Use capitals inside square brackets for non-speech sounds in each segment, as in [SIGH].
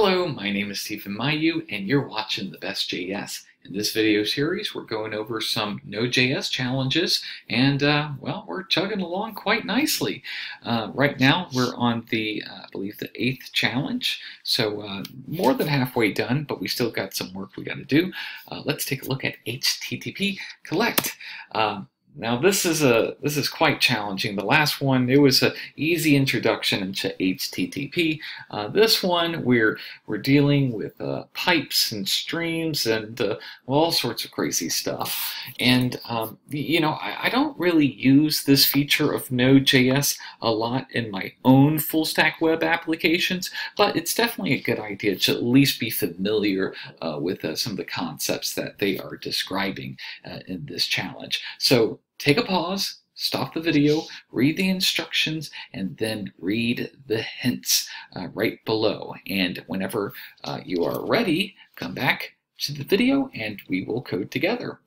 Hello, my name is Stephen Mayeux, and you're watching The Best JS. In this video series, we're going over some Node.js challenges, and uh, well, we're chugging along quite nicely. Uh, right now, we're on the, uh, I believe, the eighth challenge, so uh, more than halfway done, but we still got some work we got to do. Uh, let's take a look at HTTP collect. Um, now this is a this is quite challenging. The last one it was an easy introduction into HTTP. Uh, this one we're we're dealing with uh, pipes and streams and uh, all sorts of crazy stuff. And um, you know I, I, don't really use this feature of Node.js a lot in my own full stack web applications, but it's definitely a good idea to at least be familiar uh, with uh, some of the concepts that they are describing uh, in this challenge. So take a pause, stop the video, read the instructions, and then read the hints uh, right below. And whenever uh, you are ready, come back to the video and we will code together.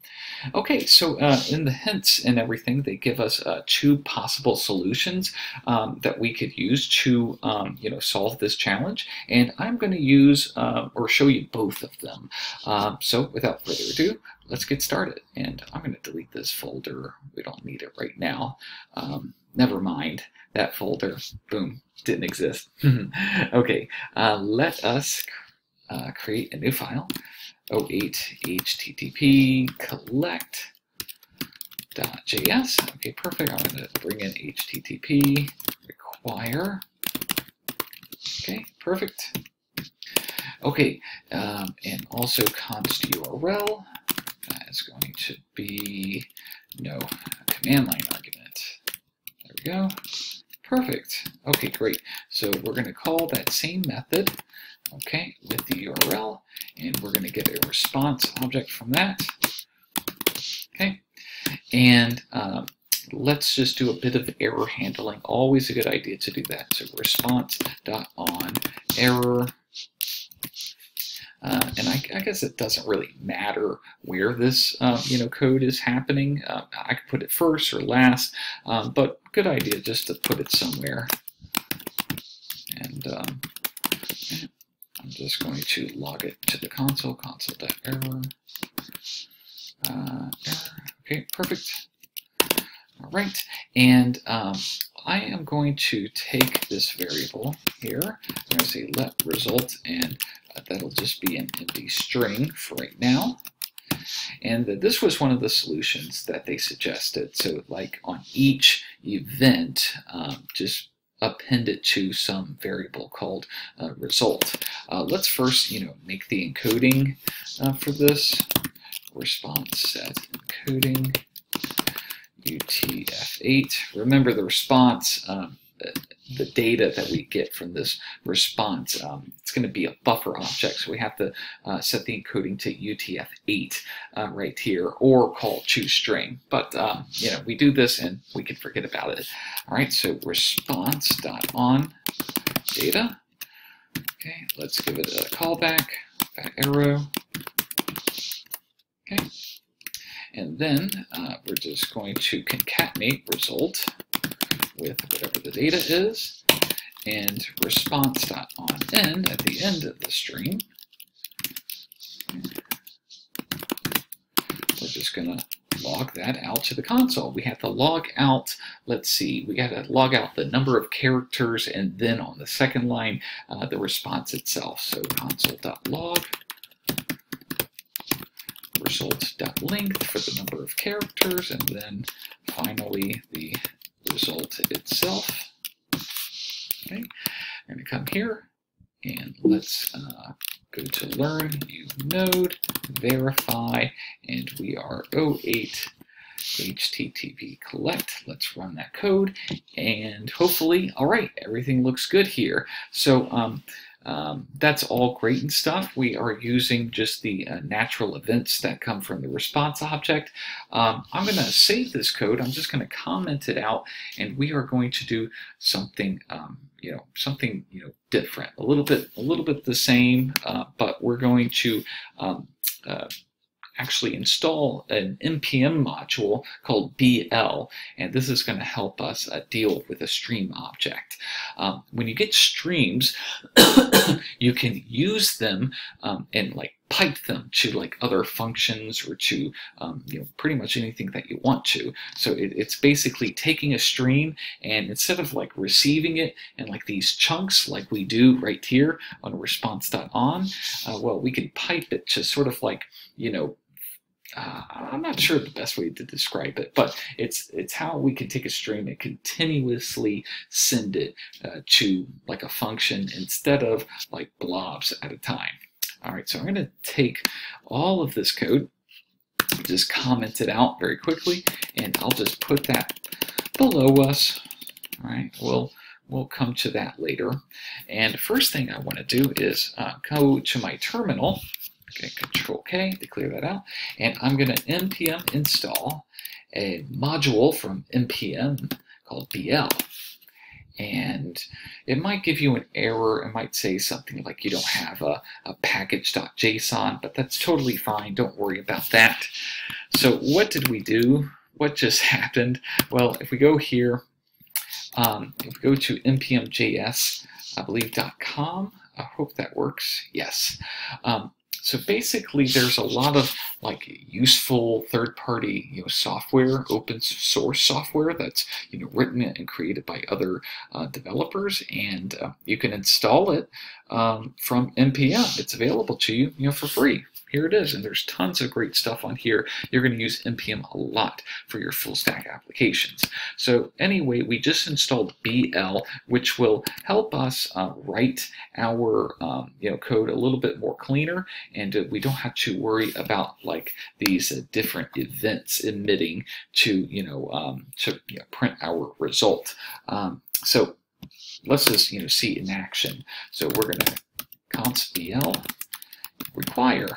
Okay, so uh, in the hints and everything, they give us uh, two possible solutions um, that we could use to um, you know, solve this challenge. And I'm going to use uh, or show you both of them. Um, so without further ado, let's get started. And I'm going to delete this folder. We don't need it right now. Um, never mind that folder. Boom, didn't exist. [LAUGHS] okay, uh, let us uh, create a new file. 08 http collect.js. Okay, perfect. I'm going to bring in http require. Okay, perfect. Okay, um, and also const URL. That is going to be no command line argument. There we go. Perfect. Okay, great. So we're going to call that same method okay, with the URL, and we're going to get a response object from that. Okay, and um, let's just do a bit of error handling. Always a good idea to do that. So response.on error. Uh, and I, I, guess it doesn't really matter where this uh, you know code is happening. Uh, I could put it first or last, um, but good idea just to put it somewhere. And um, I'm just going to log it to the console, console.error. Uh, error. Okay, perfect. All right, and um, I am going to take this variable here. I'm going to say let result, and uh, that'll just be an empty string for right now. And this was one of the solutions that they suggested. So like on each event, um, just append it to some variable called uh, result. Uh, let's first, you know, make the encoding uh, for this. Response set encoding UTF-8. Remember the response um, the data that we get from this response. Um, it's going to be a buffer object, so we have to uh, set the encoding to UTF-8 uh, right here, or call toString. But um, you know, we do this and we can forget about it. All right, so response.on data. Okay, let's give it a callback, fat arrow. Okay, and then uh, we're just going to concatenate result with whatever the data is, and response.onEnd at the end of the string. We're just going to log that out to the console. We have to log out, let's see, we got to log out the number of characters and then on the second line, uh, the response itself. So console.log result.length for the number of characters and then finally the result itself. Okay, I'm going to come here and let's uh, go to learn, use node, verify, and we are 08 HTTP collect. Let's run that code and hopefully, all right, everything looks good here. So um, um, that's all great and stuff. We are using just the uh, natural events that come from the response object. Um, I'm going to save this code. I'm just going to comment it out, and we are going to do something, um, you know, something you know different, a little bit, a little bit the same, uh, but we're going to um, uh, actually install an NPM module called BL, and this is going to help us uh, deal with a stream object. Um, when you get streams, [COUGHS] you can use them um, and like pipe them to like other functions or to um, you know pretty much anything that you want to. So it, it's basically taking a stream and instead of like receiving it in like these chunks like we do right here on response.on, uh, well we can pipe it to sort of like you know uh, I'm not sure the best way to describe it, but it's it's how we can take a stream and continuously send it uh, to like a function instead of like blobs at a time. All right, so I'm going to take all of this code, just comment it out very quickly, and I'll just put that below us. All right, we'll we'll come to that later. And first thing I want to do is uh, go to my terminal. Okay, Control K to clear that out, and I'm going to npm install a module from npm called BL and it might give you an error. It might say something like you don't have a, a package.json, but that's totally fine. Don't worry about that. So what did we do? What just [LAUGHS] happened? Well, if we go here, um, if we go to npmjs, I believe, .com, I hope that works. Yes. Um, so basically, there's a lot of like useful third-party you know software, open source software that's you know written and created by other uh, developers, and uh, you can install it um, from npm. It's available to you you know for free here it is. And there's tons of great stuff on here. You're going to use NPM a lot for your full stack applications. So anyway, we just installed BL, which will help us uh, write our um, you know code a little bit more cleaner, and uh, we don't have to worry about like these uh, different events emitting to you know um, to you know, print our result. Um, so let's just you know see in action. So we're going to const BL require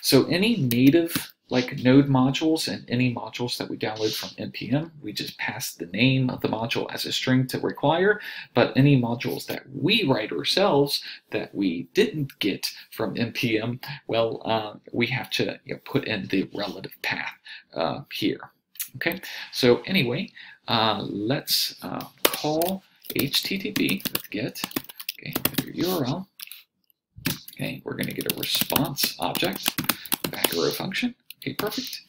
So any native like node modules and any modules that we download from npm, we just pass the name of the module as a string to require, but any modules that we write ourselves that we didn't get from npm, well, uh, we have to you know, put in the relative path uh, here. Okay, so anyway, uh, let's uh, call http with get okay, your URL Okay, we're going to get a response object, fat arrow function. Okay, perfect.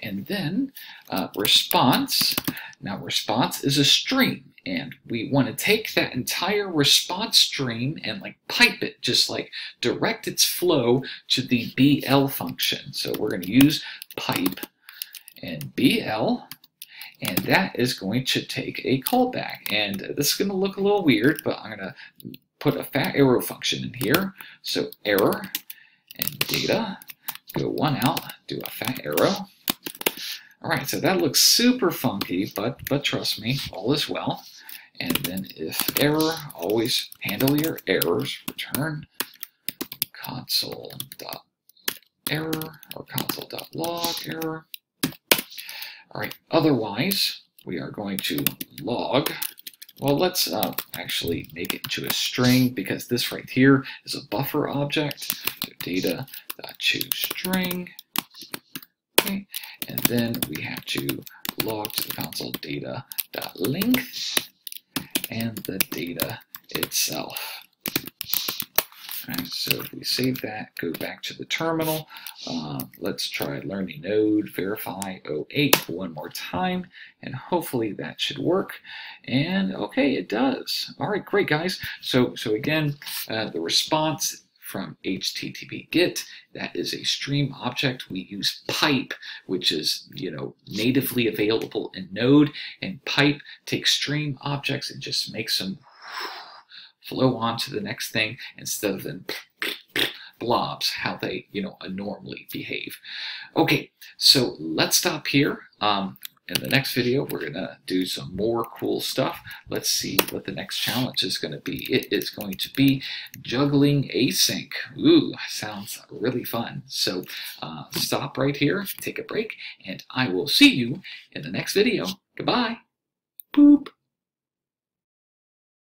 And then uh, response, now response is a stream and we want to take that entire response stream and like pipe it, just like direct its flow to the BL function. So we're going to use pipe and BL and that is going to take a callback. And this is going to look a little weird, but I'm going to put a fat arrow function in here. So error and data, go one out, do a fat arrow. All right, so that looks super funky, but, but trust me, all is well. And then if error, always handle your errors, return console dot error or console dot log error. All right, otherwise, we are going to log well, let's uh, actually make it into a string because this right here is a buffer object. So data choose string. Okay, and then we have to log to the console data length and the data itself. Right, so if we save that, go back to the terminal. Uh, let's try learnyounode verify 08 one more time, and hopefully that should work. And okay, it does. All right, great guys. So so again, uh, the response from HTTP GET. That is a stream object. We use pipe, which is you know natively available in Node, and pipe takes stream objects and just makes them flow on to the next thing instead of then [SNIFFS] blobs, how they, you know, normally behave. Okay, so let's stop here. Um, in the next video, we're going to do some more cool stuff. Let's see what the next challenge is going to be. It is going to be juggling async. Ooh, sounds really fun. So uh, stop right here, take a break, and I will see you in the next video. Goodbye. Boop.